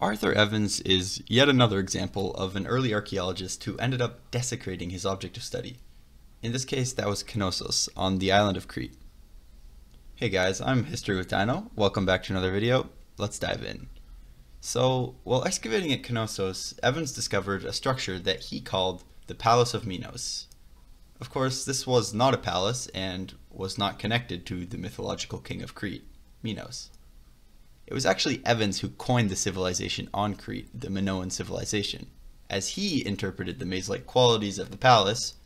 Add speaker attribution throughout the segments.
Speaker 1: Arthur Evans is yet another example of an early archaeologist who ended up desecrating his object of study. In this case, that was Knossos on the island of Crete. Hey guys, I'm History with Dino. Welcome back to another video. Let's dive in. So, while excavating at Knossos, Evans discovered a structure that he called the Palace of Minos. Of course, this was not a palace and was not connected to the mythological king of Crete, Minos. It was actually Evans who coined the civilization on Crete, the Minoan civilization, as he interpreted the maze-like qualities of the palace,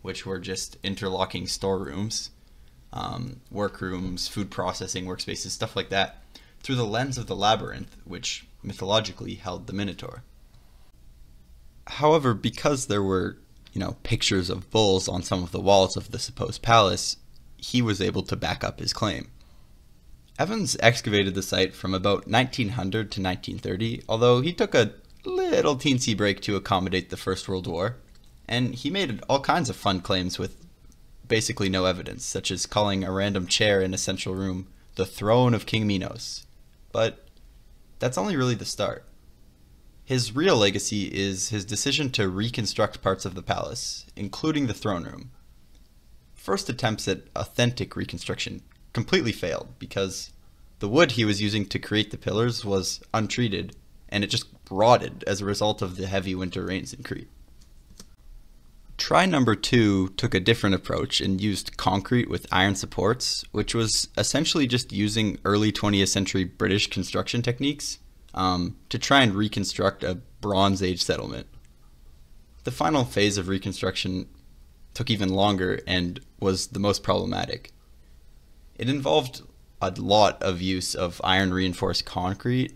Speaker 1: which were just interlocking storerooms, um, workrooms, food processing workspaces, stuff like that, through the lens of the labyrinth, which mythologically held the Minotaur. However, because there were, you know, pictures of bulls on some of the walls of the supposed palace, he was able to back up his claim. Evans excavated the site from about 1900 to 1930, although he took a little teensy break to accommodate the First World War, and he made all kinds of fun claims with basically no evidence, such as calling a random chair in a central room the throne of King Minos. But that's only really the start. His real legacy is his decision to reconstruct parts of the palace, including the throne room. First attempts at authentic reconstruction completely failed because the wood he was using to create the pillars was untreated and it just rotted as a result of the heavy winter rains in Crete. Try number two took a different approach and used concrete with iron supports, which was essentially just using early 20th century British construction techniques um, to try and reconstruct a Bronze Age settlement. The final phase of reconstruction took even longer and was the most problematic. It involved a lot of use of iron reinforced concrete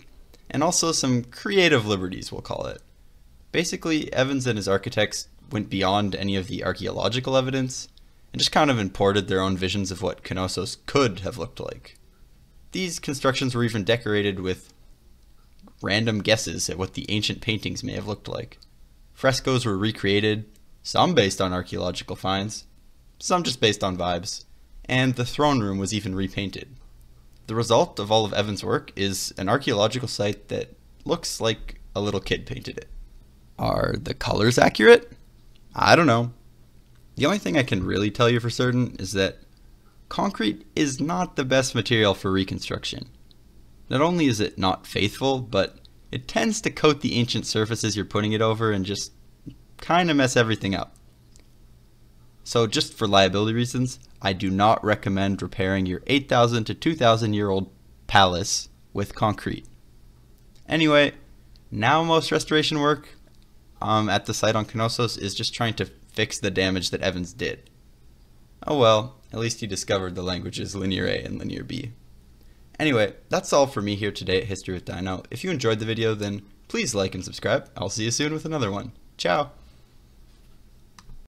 Speaker 1: and also some creative liberties, we'll call it. Basically, Evans and his architects went beyond any of the archaeological evidence and just kind of imported their own visions of what Knossos could have looked like. These constructions were even decorated with random guesses at what the ancient paintings may have looked like. Frescoes were recreated, some based on archaeological finds, some just based on vibes and the throne room was even repainted. The result of all of Evans' work is an archaeological site that looks like a little kid painted it. Are the colors accurate? I don't know. The only thing I can really tell you for certain is that concrete is not the best material for reconstruction. Not only is it not faithful, but it tends to coat the ancient surfaces you're putting it over and just kind of mess everything up. So just for liability reasons, I do not recommend repairing your 8,000 to 2,000 year old palace with concrete. Anyway, now most restoration work um, at the site on Knossos is just trying to fix the damage that Evans did. Oh well, at least he discovered the languages Linear A and Linear B. Anyway, that's all for me here today at History with Dino. If you enjoyed the video, then please like and subscribe. I'll see you soon with another one. Ciao!